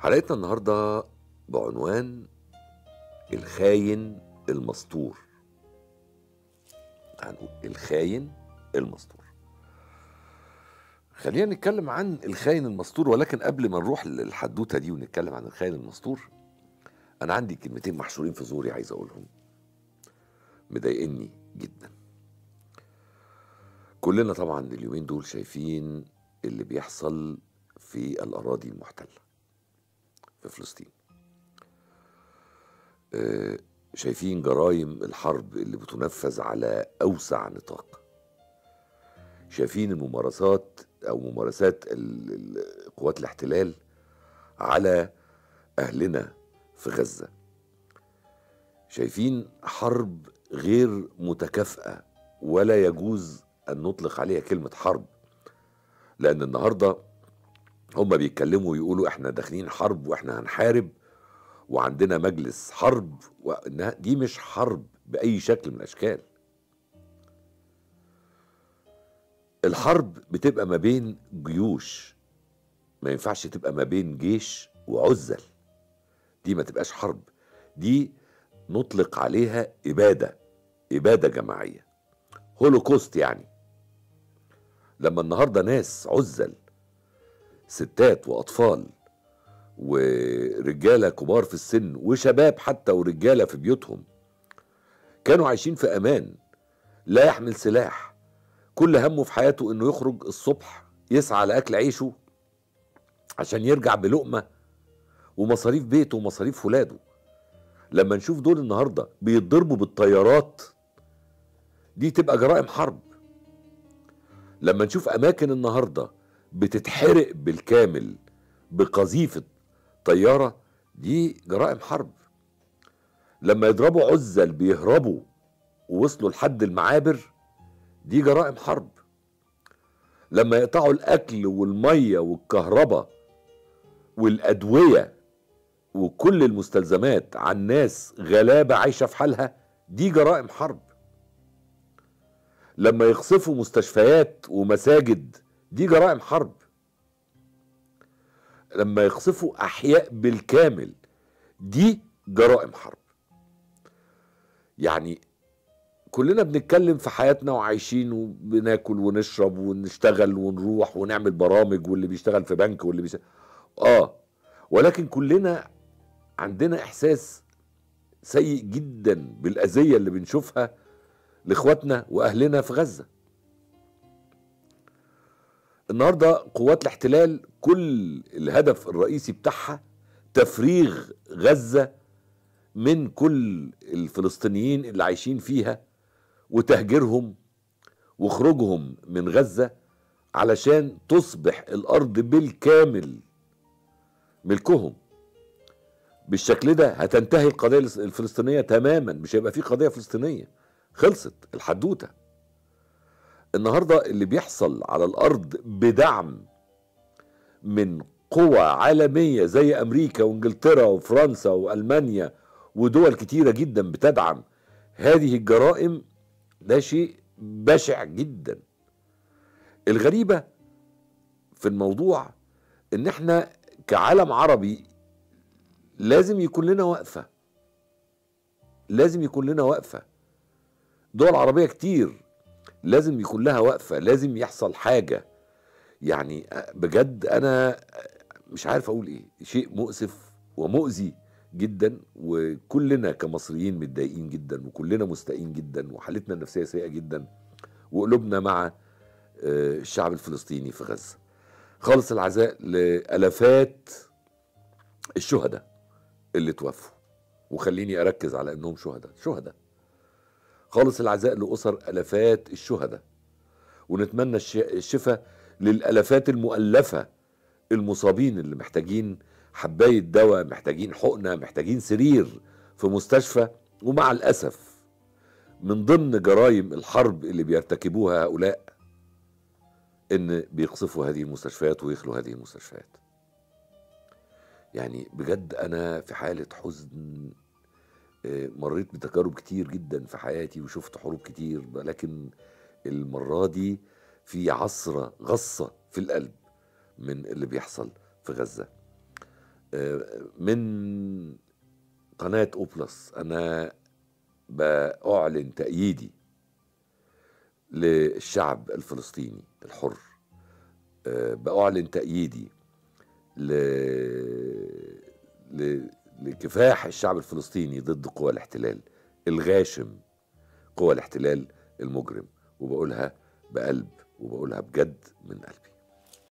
حلقتنا النهارده بعنوان الخاين المستور. هنقول الخاين المستور. خلينا نتكلم عن الخاين المستور ولكن قبل ما نروح للحدوتة دي ونتكلم عن الخاين المستور أنا عندي كلمتين محشورين في زوري عايز أقولهم. مضايقني جدا. كلنا طبعا اليومين دول شايفين اللي بيحصل في الأراضي المحتلة. في فلسطين. آه، شايفين جرائم الحرب اللي بتنفذ على أوسع نطاق. شايفين الممارسات أو ممارسات قوات الاحتلال على أهلنا في غزة. شايفين حرب غير متكافئة ولا يجوز أن نطلق عليها كلمة حرب لأن النهارده هم بيتكلموا ويقولوا إحنا داخلين حرب وإحنا هنحارب وعندنا مجلس حرب وإنها دي مش حرب بأي شكل من الأشكال. الحرب بتبقى ما بين جيوش ما ينفعش تبقى ما بين جيش وعزل. دي ما تبقاش حرب دي نطلق عليها إبادة إبادة جماعية. هولوكوست يعني. لما النهاردة ناس عزل ستات وأطفال ورجالة كبار في السن وشباب حتى ورجالة في بيوتهم كانوا عايشين في أمان لا يحمل سلاح كل همه في حياته إنه يخرج الصبح يسعى لأكل عيشه عشان يرجع بلقمة ومصاريف بيته ومصاريف ولاده. لما نشوف دول النهارده بيتضربوا بالطيارات دي تبقى جرائم حرب. لما نشوف أماكن النهارده بتتحرق بالكامل بقذيفة طيارة دي جرائم حرب. لما يضربوا عزل بيهربوا ووصلوا لحد المعابر دي جرائم حرب. لما يقطعوا الأكل والمية والكهرباء والأدوية وكل المستلزمات عن ناس غلابة عايشة في حالها دي جرائم حرب. لما يخصفوا مستشفيات ومساجد دي جرائم حرب. لما يخصفوا أحياء بالكامل دي جرائم حرب. يعني كلنا بنتكلم في حياتنا وعايشين وبناكل ونشرب ونشتغل ونروح ونعمل برامج واللي بيشتغل في بنك واللي بيشتغل آه ولكن كلنا عندنا إحساس سيء جدا بالأذية اللي بنشوفها لإخواتنا وأهلنا في غزة. النهارده قوات الاحتلال كل الهدف الرئيسي بتاعها تفريغ غزة من كل الفلسطينيين اللي عايشين فيها وتهجيرهم وخروجهم من غزة علشان تصبح الأرض بالكامل ملكهم. بالشكل ده هتنتهي القضية الفلسطينية تماما مش هيبقى في قضية فلسطينية. خلصت الحدوتة. النهارده اللي بيحصل على الأرض بدعم من قوى عالمية زي أمريكا وإنجلترا وفرنسا وألمانيا ودول كتيرة جدا بتدعم هذه الجرائم ده شيء بشع جدا. الغريبة في الموضوع إن إحنا كعالم عربي لازم يكون لنا وقفة لازم يكون لنا وقفة. دول عربية كتير لازم يكون لها وقفة لازم يحصل حاجة. يعني بجد أنا مش عارف أقول إيه. شيء مؤسف ومؤذي جدا وكلنا كمصريين متضايقين جدا وكلنا مستائين جدا وحالتنا النفسية سيئة جدا وقلوبنا مع آه، الشعب الفلسطيني في غزة. خالص العزاء لألافات الشهداء اللي توفوا. وخليني أركز على إنهم شهداء. شهداء. خالص العزاء لأسر الافات الشهداء. ونتمنى الش- الشفاء للالافات المؤلفة المصابين اللي محتاجين حباية دواء محتاجين حقنة محتاجين سرير في مستشفى. ومع الأسف من ضمن جرائم الحرب اللي بيرتكبوها هؤلاء إن بيقصفوا هذه المستشفيات ويخلوا هذه المستشفيات. يعني بجد أنا في حالة حزن مريت بتجارب كتير جدا في حياتي وشفت حروب كتير لكن المرة دي في عصرة غصة في القلب من اللي بيحصل في غزة. آه، من قناة أوبلس أنا بأعلن تأييدي للشعب الفلسطيني الحر. آه، بأعلن تأييدي ل... ل... لكفاح الشعب الفلسطيني ضد قوى الاحتلال الغاشم قوى الاحتلال المجرم وبقولها بقلب وبقولها بجد من قلبي.